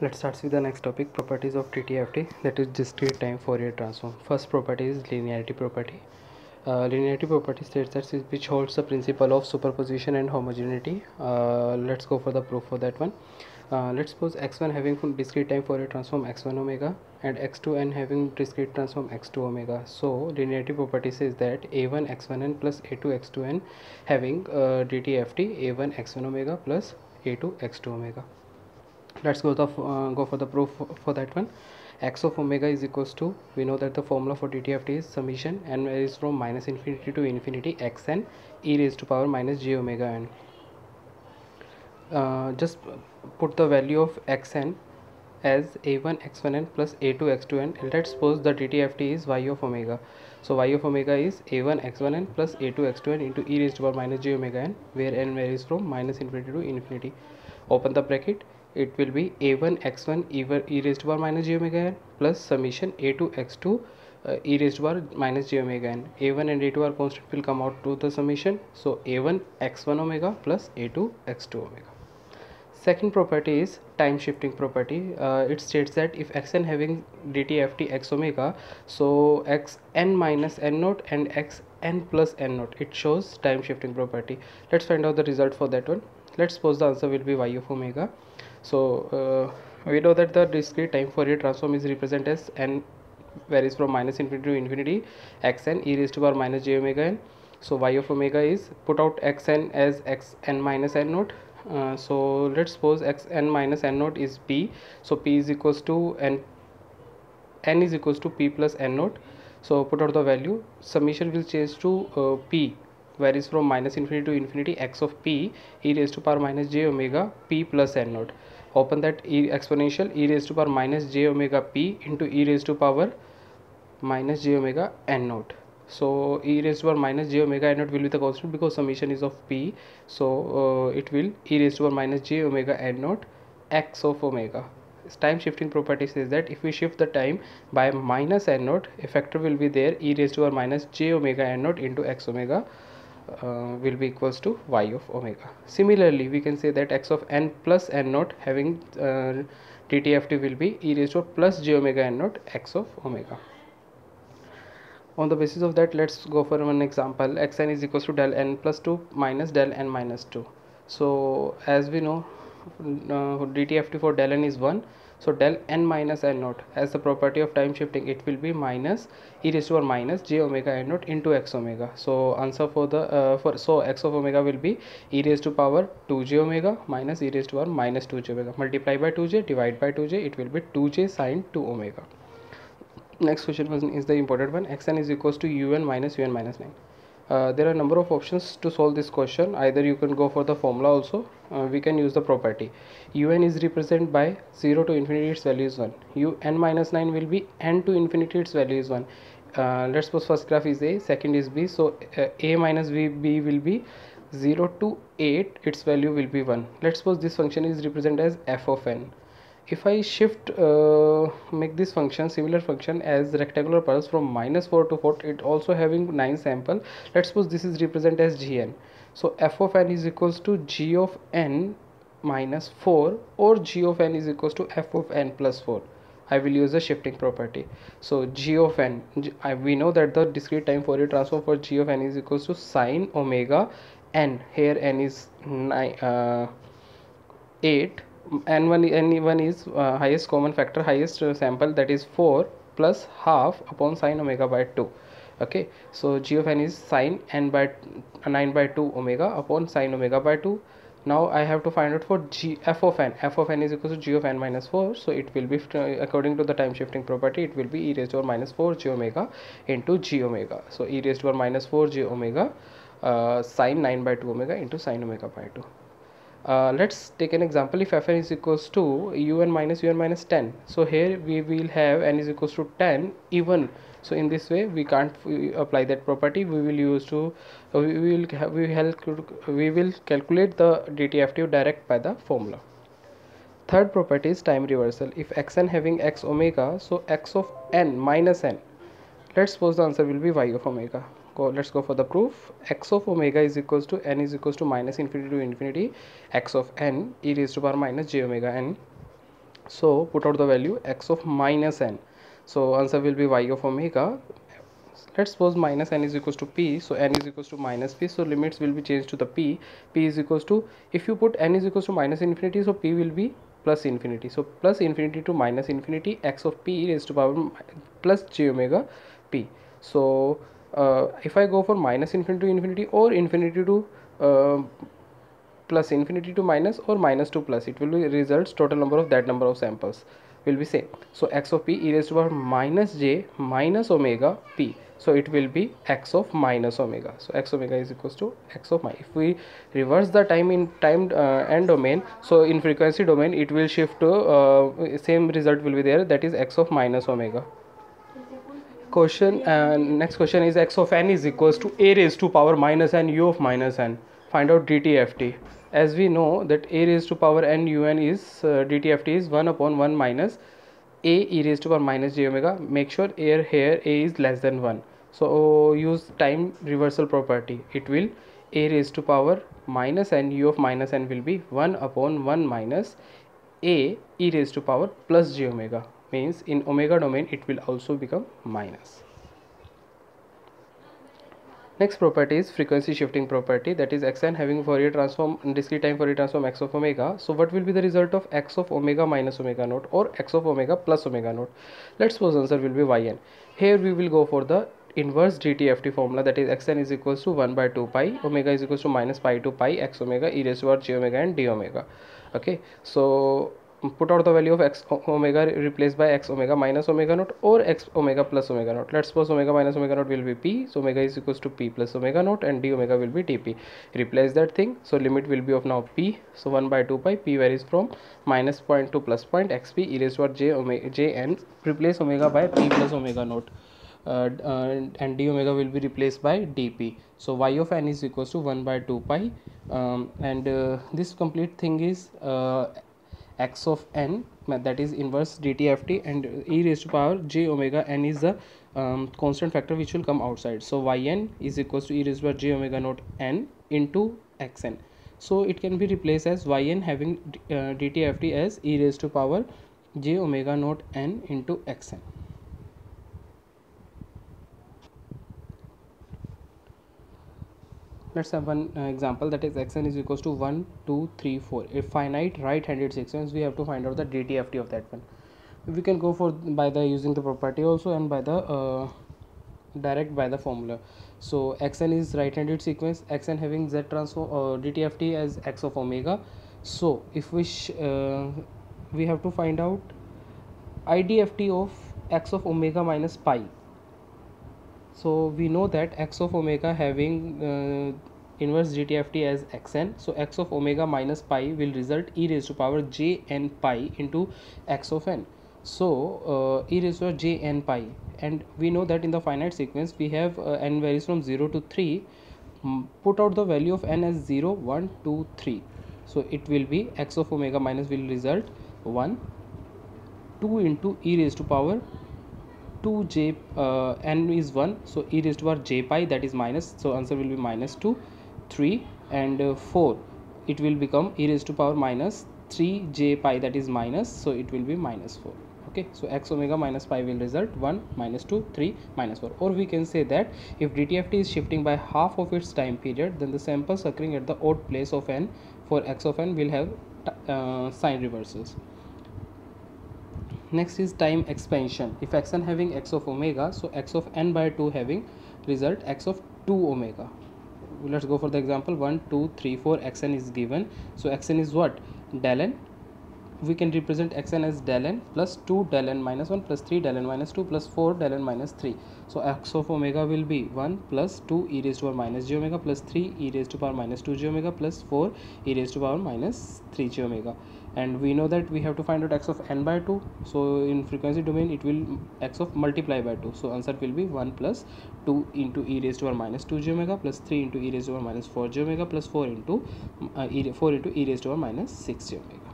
Let's start with the next topic properties of DTFT that is discrete time Fourier transform. First property is linearity property. Uh, linearity property states that which holds the principle of superposition and homogeneity. Uh, let's go for the proof for that one. Uh, let's suppose x1 having discrete time Fourier transform x1 omega and x2n having discrete transform x2 omega. So linearity property says that a1 x1n plus a2 x2n having uh, DTFT a1 x1 omega plus a2 x2 omega let's go the uh, go for the proof for, that one. X of omega is equals to we know that the formula for DTFT is summation and is from minus infinity to infinity xn e raised to power minus j omega n. Uh, just put the value of xn as a1 x1n plus a2 x2n and let's suppose the DTFT is y of omega. So y of omega is a1 x1n plus a2 x2n into e raised to power minus j omega n where n varies from minus infinity to infinity. Open the bracket it will be a1 x1 e raised to power minus j omega n plus summation a2 x2 uh, e raised to power minus j omega n. A1 and a2 are constant will come out to the summation. So a1 x1 omega plus a2 x2 omega. Second property is time shifting property. Uh, it states that if xn having dtft x omega so xn minus n naught and xn plus n naught it shows time shifting property. Let's find out the result for that one let's suppose the answer will be y of omega. So uh, we know that the discrete time Fourier transform is represented as n varies from minus infinity to infinity xn e raised to power minus j omega n. So y of omega is put out xn as xn minus n naught. Uh, so let's suppose xn minus n naught is p. So p is equals to n n is equals to p plus n naught. So put out the value. Summation will change to uh, p varies from minus infinity to infinity x of p e raised to power minus j omega p plus n naught. Open that e exponential e raised to power minus j omega p into e raised to power minus j omega n naught. So e raised to power minus j omega n naught will be the constant because summation is of p. So uh, it will e raised to power minus j omega n naught x of omega. Time shifting property says that if we shift the time by minus n naught a factor will be there e raised to power minus j omega n naught into x omega uh, will be equals to y of omega. Similarly we can say that x of n plus n naught having uh, dtft will be e raised to plus j omega n naught x of omega. On the basis of that let's go for one example. Xn is equals to del n plus 2 minus del n minus 2 so as we know uh, dtft for del n is 1 so del n minus n naught as the property of time shifting it will be minus e raised to power minus j omega n naught into x omega. So answer for the uh, for so x of omega will be e raised to power 2j omega minus e raised to power minus 2j omega. Multiply by 2j divide by 2j it will be 2j sine 2 omega. Next question is the important one. Xn is equals to un minus un minus 9 uh, there are a number of options to solve this question. Either you can go for the formula also. Uh, we can use the property. Un is represented by 0 to infinity its value is 1 un minus 9 will be n to infinity its value is 1 uh, let's suppose first graph is a second is b. So uh, a minus b, b will be 0 to 8 its value will be 1 let's suppose this function is represented as f of n if I shift uh, make this function similar function as rectangular pulse from minus 4 to 4 it also having 9 sample. Let's suppose this is represented as gn. So f of n is equals to g of n minus 4 or g of n is equals to f of n plus 4 I will use the shifting property. So g of n G, I, we know that the discrete time Fourier transform for g of n is equals to sine omega n. Here n is 9 uh, 8 n1 n1 is uh, highest common factor highest uh, sample that is 4 plus half upon sine omega by 2 okay so g of n is sine n by 9 by 2 omega upon sine omega by 2 now i have to find out for g f of n. F of n is equal to g of n minus 4 so it will be according to the time shifting property it will be e raised to minus 4 j omega into g omega. So e raised to minus 4 j omega uh, sine 9 by 2 omega into sine omega by 2 uh, let's take an example. If fn is equals to un minus un minus 10 so here we will have n is equals to 10 even. So in this way we can't apply that property. We will use to uh, we will we will we will calculate the dtft direct by the formula. Third property is time reversal. If xn having x omega so x of n minus n. Let's suppose the answer will be y of omega go let's go for the proof. X of omega is equals to n is equals to minus infinity to infinity. X of n e raised to power minus j omega n. So put out the value x of minus n. So answer will be y of omega. Let's suppose minus n is equals to p. So n is equals to minus p. So limits will be changed to the p. P is equals to if you put n is equals to minus infinity so p will be plus infinity. So plus infinity to minus infinity x of p raised to power plus j omega p. So uh, if i go for minus infinity to infinity or infinity to uh, plus infinity to minus or minus to plus it will be results total number of that number of samples will be same. So x of p e raised to power minus j minus omega p. So it will be x of minus omega. So x omega is equals to x of my if we reverse the time in time uh, and domain so in frequency domain it will shift to uh, same result will be there that is x of minus omega question and uh, next question is x of n is equals to a raised to power minus n u of minus n. Find out dtft. As we know that a raised to power n un is uh, dtft is 1 upon 1 minus a e raised to power minus j omega. Make sure air here a is less than 1 so use time reversal property. It will a raised to power minus n u of minus n will be 1 upon 1 minus a e raised to power plus j omega means in omega domain it will also become minus Next property is frequency shifting property that is xn having Fourier transform discrete time Fourier transform x of omega. So what will be the result of x of omega minus omega naught or x of omega plus omega naught? Let's suppose answer will be yn. Here we will go for the inverse dtft formula that is xn is equals to 1 by 2 pi omega is equals to minus pi to pi x omega e raised to power j omega and d omega okay so put out the value of x omega replaced by x omega minus omega naught or x omega plus omega naught. Let's suppose omega minus omega naught will be p so omega is equals to p plus omega naught and d omega will be dp. Replace that thing so limit will be of now p so 1 by 2 pi p varies from minus point to plus point xp e raised to j omega j and replace omega by p plus omega naught uh, uh, and d omega will be replaced by dp. So y of n is equals to 1 by 2 pi um, and uh, this complete thing is uh, x of n that is inverse dtft and e raised to power j omega n is the um, constant factor which will come outside. So yn is equals to e raised to power j omega naught n into xn. So it can be replaced as yn having uh, dtft as e raised to power j omega naught n into xn let's have one uh, example that is xn is equals to 1 2 3 4 a finite right handed sequence we have to find out the dtft of that one. We can go for by the using the property also and by the uh, direct by the formula. So xn is right handed sequence xn having z transform uh, dtft as x of omega. So if we uh, we have to find out idft of x of omega minus pi so we know that x of omega having uh, inverse dtft as xn. So x of omega minus pi will result e raised to power j n pi into x of n. So uh, e raised to j n pi. And we know that in the finite sequence we have uh, n varies from 0 to 3 um, put out the value of n as 0 1 2 3 so it will be x of omega minus will result 1 2 into e raised to power 2 j uh, n is 1 so e raised to power j pi that is minus so answer will be minus 2 3 and uh, 4 it will become e raised to power minus 3 j pi that is minus so it will be minus 4 okay? So x omega minus pi will result 1 minus 2 3 minus 4 or we can say that if dtft is shifting by half of its time period then the samples occurring at the odd place of n for x of n will have uh, sign reversals next is time expansion. If xn having x of omega so x of n by 2 having result x of 2 omega. Let's go for the example. 1 2 3 4 xn is given. So xn is what? Del n we can represent xn as del n plus 2 del n minus 1 plus 3 del n minus 2 plus 4 del n minus 3 so x of omega will be 1 plus 2 e raised to power minus j omega plus 3 e raised to power minus 2 j omega plus 4 e raised to power minus 3 j omega. And we know that we have to find out x of n by 2 so in frequency domain it will x of multiply by 2 so answer will be 1 plus 2 into e raised to power minus 2 j omega plus 3 into e raised to power minus 4 j omega plus 4 into uh, e, 4 into e raised to power minus 6 j omega